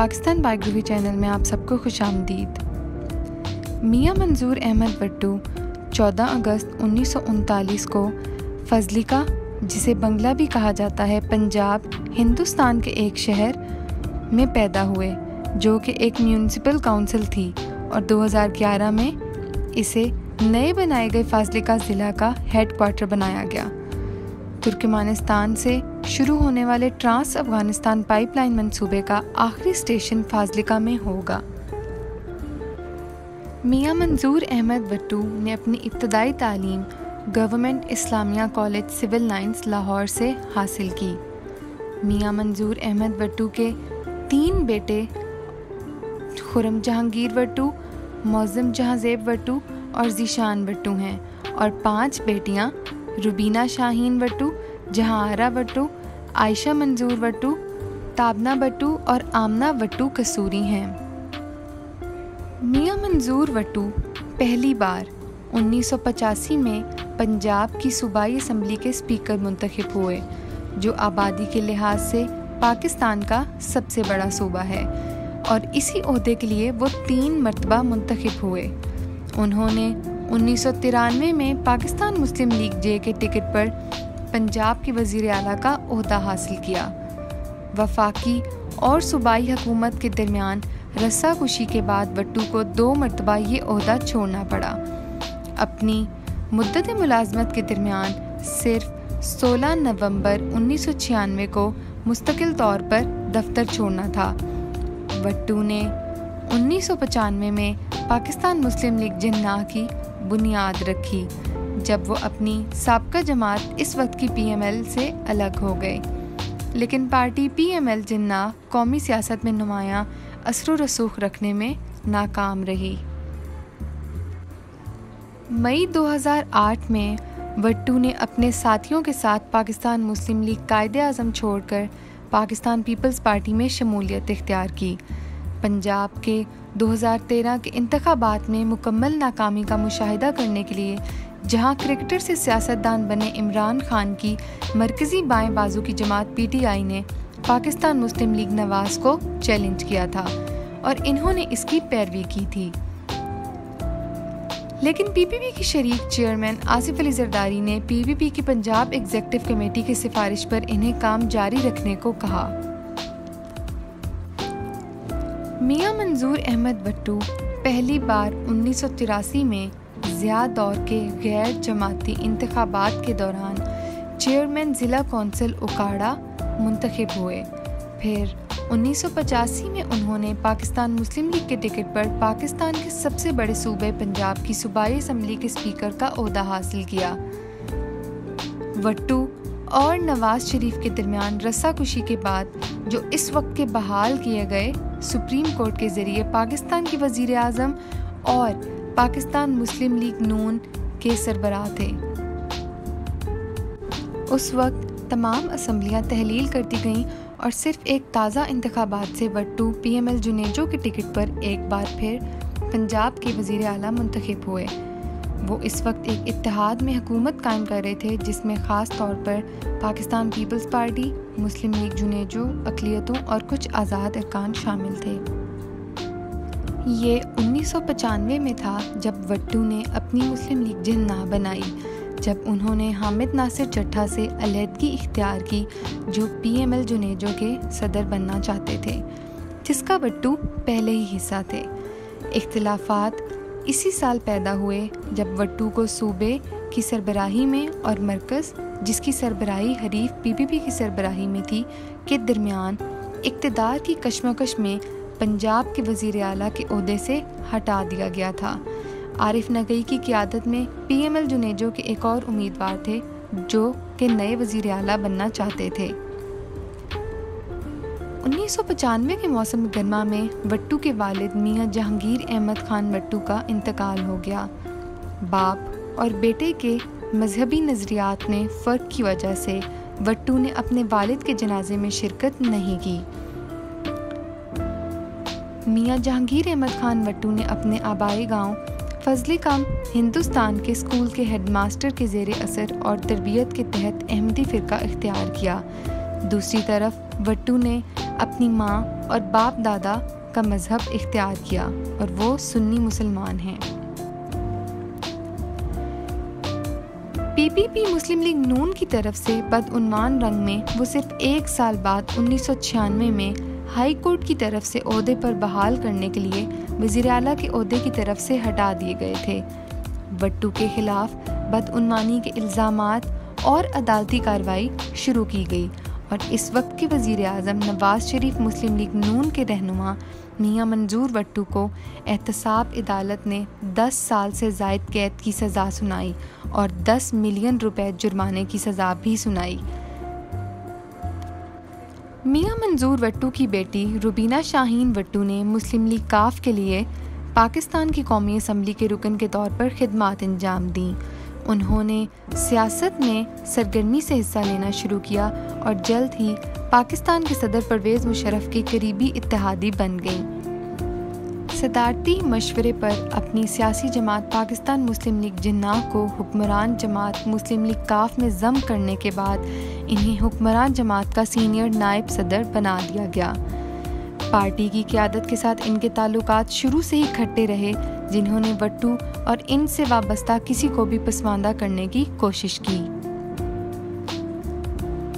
Pakistan biography channel में आप सबको खुश आमदीद। मियाँ मंजूर अहमद बट्टू 14 अगस्त उन्नीस सौ उनतालीस को फजलिका, जिसे बंगला भी कहा जाता है, पंजाब, हिंदुस्तान के एक शहर में पैदा हुए, जो कि एक म्यूनसिपल काउंसिल थी और 2011 में इसे नए बनाए गए फाजलिका ज़िला का हेड क्वार्टर बनाया गया। तुर्कमानिस्तान से शुरू होने वाले ट्रांस अफ़गानिस्तान पाइपलाइन मंसूबे का आखिरी स्टेशन फाजलिका में होगा। मियाँ मंजूर अहमद वट्टू ने अपनी इब्तदाई तालीम government Islamia college Civil Lines Lahore से हासिल की। मियाँ मंजूर अहमद वट्टू के तीन बेटे खुरम जहांगीर वट्टू मौज़म जहांजेब वट्टू और जीशान वट्टू हैं और पाँच बेटियाँ रुबीना शाहीन वट्टू जहारा वट्टू आयशा मंजूर वट्टू ताबना वट्टू और आमना वट्टू कसूरी हैं। मियाँ मंजूर वट्टू पहली बार 1985 में पंजाब की सूबाई असम्बली के स्पीकर मुंतखब हुए, जो आबादी के लिहाज से पाकिस्तान का सबसे बड़ा सूबा है, और इसी अहदे के लिए वो तीन मरतबा मुंतखब हुए। उन्होंने उन्नीस सौ तिरानवे में पाकिस्तान मुस्लिम लीग जे के टिकट पर पंजाब के वज़ीर अला का अहदा हासिल किया। वफाकी और सूबाई हुकूमत के दरमियान रस्सा खुशी के बाद वट्टू को दो मरतबा ये अहदा छोड़ना पड़ा। अपनी मुद्दत मुलाजमत के दरमियान सिर्फ़ 16 नवंबर उन्नीस सौ छियानवे को मुस्तकिल तौर पर दफ्तर छोड़ना था। वट्टू ने उन्नीस में पाकिस्तान मुस्लिम लीग जिन्ना की बुनियाद रखी। जब वो अपनी सबका जमात इस वक्त की पीएमएल से अलग हो गए। लेकिन पार्टी पीएमएल जिन्ना कौमी सियासत में नुमाया असर रसूख रखने में नाकाम रही। मई 2008 में वट्टू ने अपने साथियों के साथ पाकिस्तान मुस्लिम लीग कायद अज़म छोड़कर पाकिस्तान पीपल्स पार्टी में शमूलियत इख्तियार की। पंजाब के 2013 के इंतबात में मुकम्मल नाकामी का मुशाहिदा करने के लिए, जहाँ क्रिकेटर से सियासतदान बने इमरान खान की मरकज़ी बाएँ बाजू की जमात पीटीआई ने पाकिस्तान मुस्लिम लीग नवाज़ को चैलेंज किया था और इन्होंने इसकी पैरवी की थी। लेकिन पीपीपी की शरीक चेयरमैन आसिफ अली जरदारी ने पीपीपी की पंजाब एग्जेक्टिव कमेटी की सिफारिश पर इन्हें काम जारी रखने को कहा। मियाँ मंजूर अहमद भट्टू पहली बार उन्नीस सौ तिरासी में ज़िया दौर के गैर जमाती इंतबात के दौरान चेयरमैन ज़िला कौंसिल उकाड़ा मुंतखब हुए। फिर उन्नीस सौ पचासी में उन्होंने पाकिस्तान मुस्लिम लीग के टिकट पर पाकिस्तान के सबसे बड़े सूबे पंजाब की सूबाई असम्बली के स्पीकर का अहदा हासिल किया। वट्टू और नवाज़ शरीफ के दरमियान रस्साकुशी के बाद, जो इस वक्त के बहाल किए गए सुप्रीम कोर्ट के ज़रिए पाकिस्तान के वज़ीर अजम और पाकिस्तान मुस्लिम लीग नून के सरबराह थे। उस वक्त तमाम असम्बलियाँ तहलील करती गईं और सिर्फ़ एक ताज़ा इंतबात से Wattoo P M L Junejo के टिकट पर एक बार फिर पंजाब के वज़ीर अला मुंतखब हुए। वो इस वक्त एक इतिहाद में हुकूमत कायम कर रहे थे, जिसमें ख़ास तौर पर Pakistan Peoples Party, Muslim League Junejo, अकलीतों और कुछ आज़ाद अरकान शामिल थे। ये उन्नीस में था जब वट्टू ने अपनी मुस्लिम लीग जिन्ना बनाई, जब उन्होंने हामिद नासिर चट्ठा से अलहदगी इख्तियार की, जो पीएमएल जुनेजो के सदर बनना चाहते थे, जिसका बट्टू पहले ही हिस्सा थे। इख्तलाफात इसी साल पैदा हुए जब वट्टू को सूबे की सरबराही में और मरकज़, जिसकी सरबराही हरीफ पीपीपी की सरबराही में थी, के दरमियान इकतदार की कशमकश में पंजाब के वज़ीर अला के अहदे से हटा दिया गया था। आरिफ नगई की क्यादत में पीएमएल जुनेजो के एक और उम्मीदवार थे, जो के नए वज़ीर अला बनना चाहते थे। उन्नीस के मौसम गर्मा में वट्टू के वालिद मियाँ जहांगीर अहमद खान वट्टू का इंतकाल हो गया। बाप और बेटे के मजहबी नज़रियात में फ़र्क की वजह से बट्टू ने अपने वालिद के जनाजे में शिरकत नहीं की। मियाँ जहांगीर अहमद खान वट्टू ने अपने आबाई गाँव फजली काम हिंदुस्तान के स्कूल के हेडमास्टर के जेर असर और तरबियत के तहत अहमदी फ़िरका इख्तियार किया। दूसरी तरफ़ बट्टू ने अपनी माँ और बाप दादा का मज़हब इख्तियार किया और वो सुन्नी मुसलमान हैं। पीपीपी मुस्लिम लीग नून की तरफ़ से बदउनवान रंग में वो सिर्फ़ एक साल बाद उन्नीस में हाई कोर्ट की तरफ़ से अहदे पर बहाल करने के लिए वज़ीर अला के अहदे की तरफ़ से हटा दिए गए थे। बट्टू के खिलाफ बदउनवानी के इल्ज़ाम और अदालती कार्रवाई शुरू की गई और इस वक्त के वज़ीर अजम नवाज़ शरीफ मुस्लिम लीग नून के रहनुमा मियाँ मंजूर वट्टू को एहतसाब अदालत ने 10 साल से जायद कैद की सज़ा सुनाई और 10 मिलियन रुपए जुर्माने की सज़ा भी सुनाई। मियाँ मंजूर वट्टू की बेटी रुबीना शाहीन वट्टू ने मुस्लिम लीग काफ के लिए पाकिस्तान की कौमी असम्बली के रुकन के तौर पर खिदमात अंजाम दी। उन्होंने सियासत में सरगर्मी से हिस्सा लेना शुरू किया और जल्द ही पाकिस्तान के सदर परवेज़ मुशरफ के करीबी इत्तेहादी बन गईं। सदारती मशवरे पर अपनी सियासी जमात पाकिस्तान मुस्लिम लीग जिन्ना को हुक्मरान जमात मुस्लिम लीग काफ में जम करने के बाद इन्हें हुक्मरान जमात का सीनियर नायब सदर बना दिया गया। पार्टी की क्यादत के साथ इनके ताल्लुकात शुरू से ही खट्टे रहे, जिन्होंने वट्टू और इनसे वाबस्ता किसी को भी पसमानदा करने की कोशिश की।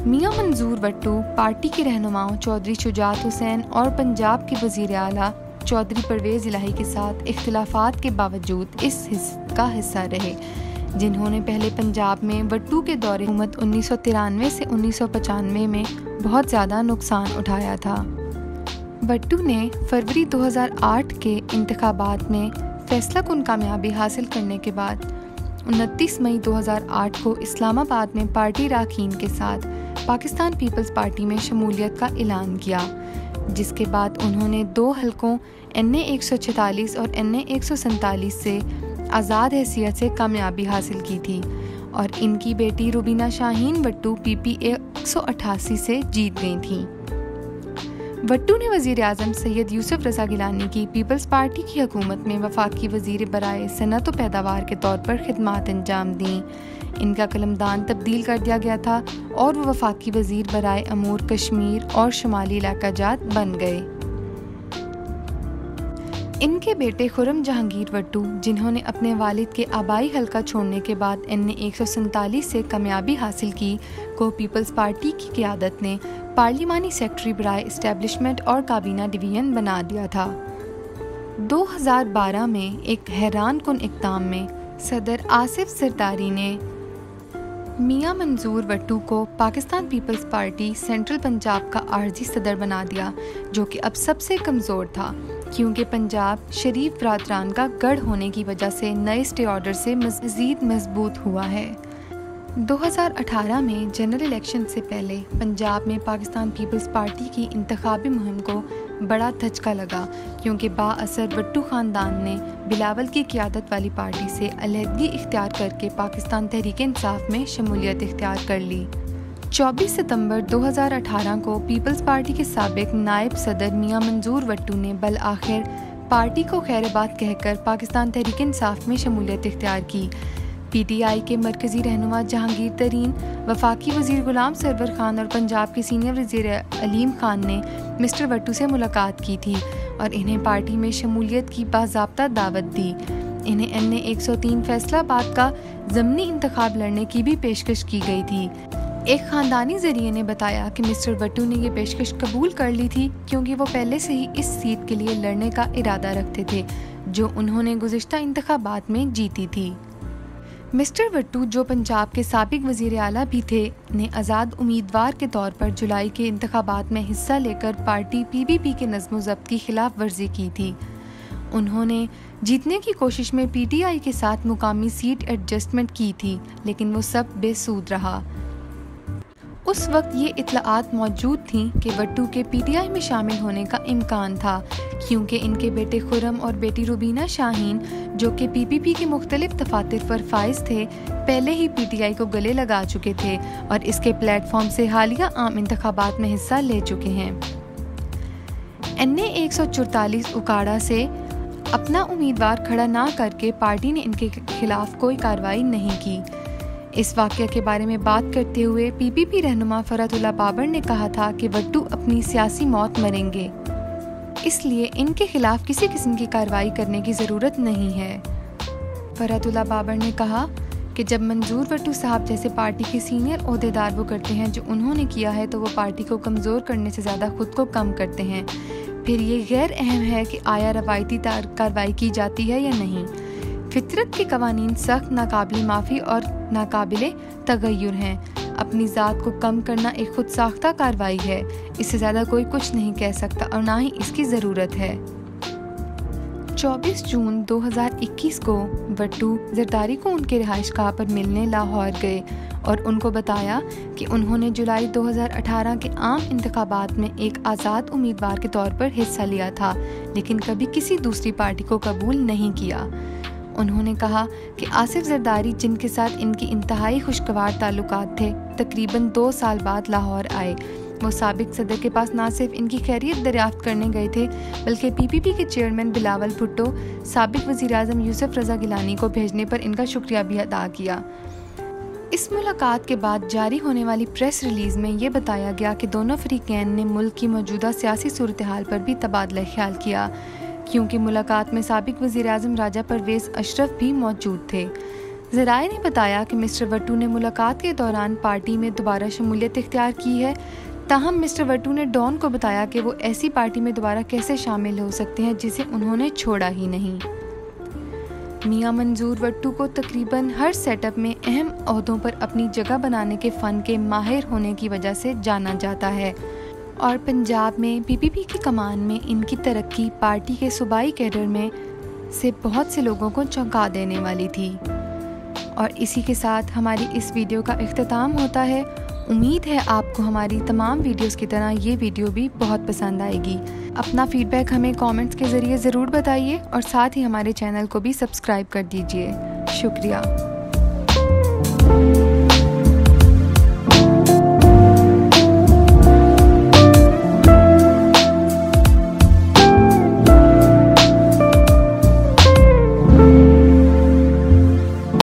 मियाँ मंजूर वट्टू पार्टी के रहनुमाओं चौधरी शुजात हुसैन और पंजाब के वज़ीर अला चौधरी परवेज़ इलाही के साथ इख्तलाफात के बावजूद इस हिस, का हिस्सा रहे, जिन्होंने पहले पंजाब में वट्टू के दौरे हुकूमत उन्नीस से उन्नीस में बहुत ज़्यादा नुकसान उठाया था। वट्टू ने फरवरी 2008 के इंतबात में फैसला कन कामयाबी हासिल करने के बाद 29 मई 2008 को इस्लामाबाद में पार्टी राखीन के साथ पाकिस्तान पीपल्स पार्टी में शमूलियत का ऐलान किया, जिसके बाद उन्होंने दो हलकों एन ए और एन ए से आज़ाद हैसियत से कामयाबी हासिल की थी और इनकी बेटी रुबीना शाहीन वट्टू पी पी से जीत गई थी। वट्टू ने वज़ीर अजम सैयद यूसुफ रजा गिलानी की पीपल्स पार्टी की हकूमत में वफाकी वज़ीर बरए सनत व पैदावार के तौर पर खदमात अंजाम दी। इनका कलमदान तब्दील कर दिया गया था और वो वफाकी वज़ीर बरए अमूर कश्मीर और शुमाली इलाका जात बन गए। इनके बेटे खुरम जहांगीर वट्टू, जिन्होंने अपने वालिद के आबाई हलका छोड़ने के बाद एन एक से कामयाबी हासिल की, को पीपल्स पार्टी की क्यादत ने पार्लिमानी सेक्रेटरी बराए इस्टेब्लिशमेंट और काबीना डिवीज़न बना दिया था। 2012 में एक हैरान कन इकदाम में सदर आसिफ सरदारी ने मियाँ मंजूर वट्टू को Pakistan Peoples Party central Punjab का आर्जी सदर बना दिया, जो कि अब सबसे कमज़ोर था, क्योंकि पंजाब शरीफ बरदरान का गढ़ होने की वजह से नए स्टे ऑर्डर से मज़ीद मज़बूत हुआ है। 2018 में जनरल इलेक्शन से पहले पंजाब में पाकिस्तान पीपल्स पार्टी की इंतबी मुहिम को बड़ा धचका लगा, क्योंकि बाअसर वट्टू ख़ानदान ने बिलावल की क्यादत वाली पार्टी से अलहदगी इख्तियार करके पाकिस्तान तहरीक इंसाफ में शमूलियत इख्तियार कर ली। 24 सितंबर 2018 को पीपल्स पार्टी के सबक नायब सदर मियाँ मंजूर वट्टू ने बल आखिर पार्टी को खैरबाद कहकर पाकिस्तान तहरीक इंसाफ में शमूलियत इख्तियार की। पीटीआई के मरकजी रहनुमा जहांगीर तरीन, वफाकी वज़ीर गुलाम सरवर खान और पंजाब के सीनियर वज़ीर अलीम खान ने मिस्टर वट्टू से मुलाकात की थी और इन्हें पार्टी में शमूलियत की बाबा दावत दी। इन्हें एन ए एक सौ तीन फैसलाबाद का ज़मनी इंतखब लड़ने की भी पेशकश की गई थी। एक ख़ानदानी ज़रिए ने बताया कि मिस्टर वट्टू ने यह पेशकश कबूल कर ली थी क्योंकि वो पहले से ही इस सीट के लिए लड़ने का इरादा रखते थे, जो उन्होंने गुजशत इंतबात में जीती थी। मिस्टर वट्टू, जो पंजाब के सबक वज़ीर अला भी थे, ने आज़ाद उम्मीदवार के तौर पर जुलाई के इंतबात में हिस्सा लेकर पार्टी पी बी पी के नजमो ज़ब्त की खिलाफ वर्जी की थी। उन्होंने जीतने की कोशिश में पी टी आई के साथ मुकामी सीट एडजस्टमेंट की थी, लेकिन वो सब बेसूद रहा। उस वक्त ये इतलात मौजूद थी कि वट्टू के पीटीआई में शामिल होने का इम्कान था, क्योंकि इनके बेटे खुरम और बेटी रुबीना शाहीन, जो कि पीपीपी के मुख्तलिफ़ दफातर पर फाइज थे, पहले ही पीटीआई को गले लगा चुके थे और इसके प्लेटफॉर्म से हालिया आम इंतबात में हिस्सा ले चुके हैं। एन ए एक सौ चौतालीस उकाड़ा से अपना उम्मीदवार खड़ा ना करके पार्टी ने इनके खिलाफ कोई कार्रवाई नहीं की। इस वाक्य के बारे में बात करते हुए पीपीपी रहनुमा फरतुल्ला बाबर ने कहा था कि वट्टू अपनी सियासी मौत मरेंगे। इसलिए इनके खिलाफ किसी किस्म की कार्रवाई करने की ज़रूरत नहीं है। फरतुल्ला बाबर ने कहा कि जब मंजूर वट्टू साहब जैसे पार्टी के सीनियर अहदेदार वो करते हैं, जो उन्होंने किया है तो वो पार्टी को कमज़ोर करने से ज़्यादा खुद को कम करते हैं। फिर ये गैर अहम है कि आया रवायती कार्रवाई की जाती है या नहीं। फितरत के कवानीन सख्त, नाकबिल माफ़ी और नाकबिल तगैर हैं। अपनी ज़ात को कम करना एक खुद साख्ता कार्रवाई है। इससे ज़्यादा कोई कुछ नहीं कह सकता और ना ही इसकी ज़रूरत है। 24 जून 2021 को वट्टू जरदारी को उनके रिहाइश गाह पर मिलने लाहौर गए और उनको बताया कि उन्होंने जुलाई 2018 के आम इंतबात में एक आज़ाद उम्मीदवार के तौर पर हिस्सा लिया था, लेकिन कभी किसी दूसरी पार्टी को कबूल नहीं किया। उन्होंने कहा कि आसिफ जरदारी, जिनके साथ इनकी इंतहाई खुशगवार ताल्लुक थे, तकरीबन दो साल बाद लाहौर आए। वो सबक सदर के पास ना सिर्फ़ इनकी खैरियत दरियाफ्त करने गए थे, बल्कि पीपीपी के चेयरमैन बिलावल भुट्टो सबक वजी अजम यूसुफ रजा गिलानी को भेजने पर इनका शुक्रिया भी अदा किया। इस मुलाकात के बाद जारी होने वाली प्रेस रिलीज़ में ये बताया गया कि दोनों फरीकैन ने मुल्क की मौजूदा सियासी सूरत हाल पर भी तबादला ख्याल किया। क्योंकि मुलाकात में सबक वजी अजम राजा परवेज़ अशरफ भी मौजूद थे। जराए ने बताया कि मिस्टर वट्टू ने मुलाकात के दौरान पार्टी में दोबारा शमूलियत इख्तियार की है। ताहम मिस्टर वट्टू ने डॉन को बताया कि वो ऐसी पार्टी में दोबारा कैसे शामिल हो सकते हैं जिसे उन्होंने छोड़ा ही नहीं। मियाँ मंजूर वट्टू को तकरीबन हर सेटअप में अहम अहदों पर अपनी जगह बनाने के फ़न के माहिर होने की वजह से जाना जाता है। और पंजाब में पीपीपी की कमान में इनकी तरक्की पार्टी के सूबाई कैडर में से बहुत से लोगों को चौंका देने वाली थी। और इसी के साथ हमारी इस वीडियो का अख्ताम होता है। उम्मीद है आपको हमारी तमाम वीडियोस की तरह ये वीडियो भी बहुत पसंद आएगी। अपना फीडबैक हमें कमेंट्स के ज़रिए ज़रूर बताइए और साथ ही हमारे चैनल को भी सब्सक्राइब कर दीजिए। शुक्रिया।